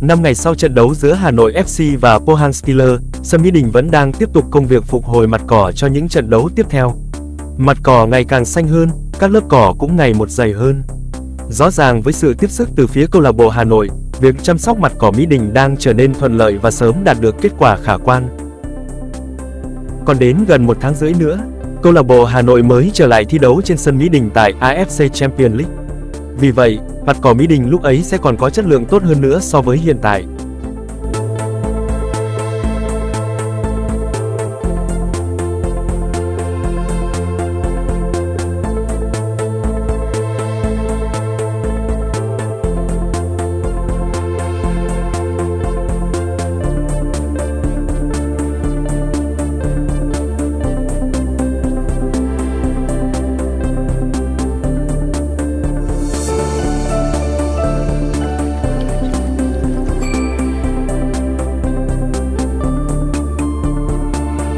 5 ngày sau trận đấu giữa Hà Nội FC và Pohang Steelers, sân Mỹ Đình vẫn đang tiếp tục công việc phục hồi mặt cỏ cho những trận đấu tiếp theo. Mặt cỏ ngày càng xanh hơn, các lớp cỏ cũng ngày một dày hơn. Rõ ràng với sự tiếp sức từ phía câu lạc bộ Hà Nội, việc chăm sóc mặt cỏ Mỹ Đình đang trở nên thuận lợi và sớm đạt được kết quả khả quan. Còn đến gần một tháng rưỡi nữa, câu lạc bộ Hà Nội mới trở lại thi đấu trên sân Mỹ Đình tại AFC Champions League. Vì vậy, mặt cỏ Mỹ Đình lúc ấy sẽ còn có chất lượng tốt hơn nữa so với hiện tại.